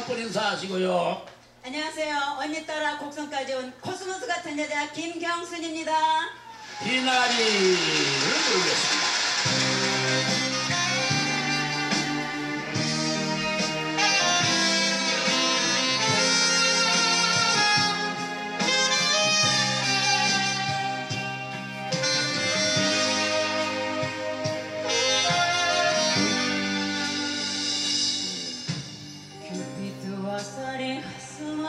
한번 인사하시고요. 안녕하세요. 언니 따라 곡성까지 온 코스모스 같은 여자 김경순입니다. 비나리를 부르겠습니다.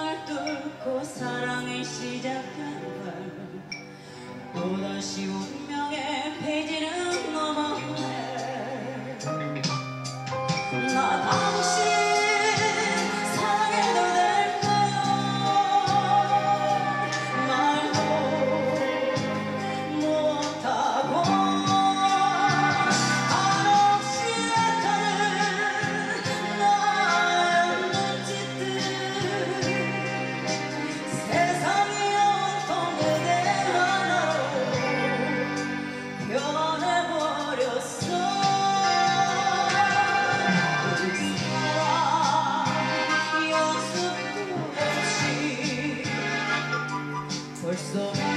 가슴을 뚫고 사랑을 시작한 걸. 또다시 운명의 페이지는 넘어 We're so